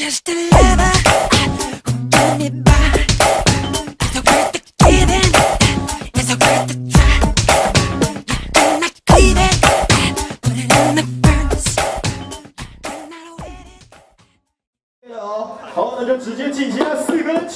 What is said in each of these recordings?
just a lover who got me by. It's so worth the giving. It's so worth the try. Do not cleave it. Put it in the furnace. I'm not waiting. 哦，好，那就直接进行了四个人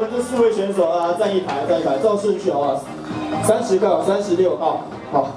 们这四位选手啊，站一排，站一排，照顺序好不好？三十个，三十六号，好。